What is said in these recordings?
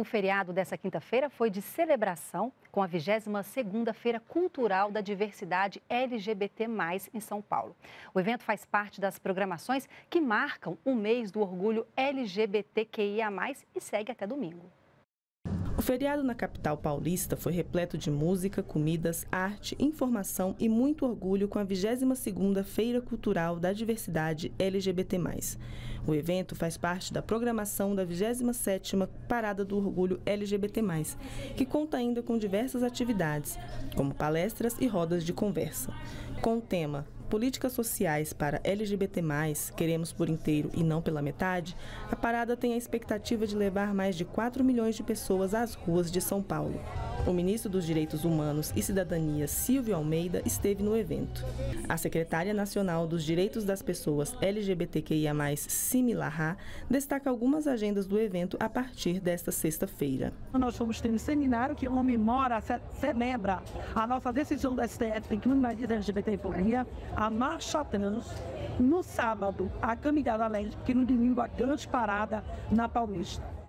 O feriado dessa quinta-feira foi de celebração com a 22ª Feira Cultural da Diversidade LGBT+, em São Paulo. O evento faz parte das programações que marcam o mês do orgulho LGBTQIA+, e segue até domingo. Feriado na capital paulista foi repleto de música, comidas, arte, informação e muito orgulho com a 22ª Feira Cultural da Diversidade LGBT+. O evento faz parte da programação da 27ª Parada do Orgulho LGBT+, que conta ainda com diversas atividades, como palestras e rodas de conversa. Com o tema políticas sociais para LGBT+, queremos por inteiro e não pela metade, a parada tem a expectativa de levar mais de 4 milhões de pessoas às ruas de São Paulo. O ministro dos Direitos Humanos e Cidadania, Silvio Almeida, esteve no evento. A secretária nacional dos Direitos das Pessoas LGBTQIA+, Similarra, destaca algumas agendas do evento a partir desta sexta-feira. Nós vamos ter um seminário que comemora, celebra a nossa decisão da STF em criminalizar LGBTfobia, a marcha trans, no sábado, a caminhada lésbica e no domingo a grande parada na Paulista.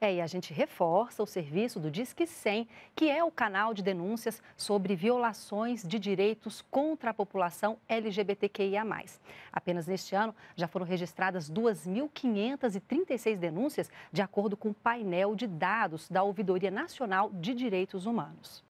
É, e a gente reforça o serviço do Disque 100, que é o canal de denúncias sobre violações de direitos contra a população LGBTQIA+. Apenas neste ano já foram registradas 2.536 denúncias, de acordo com o painel de dados da Ouvidoria Nacional de Direitos Humanos.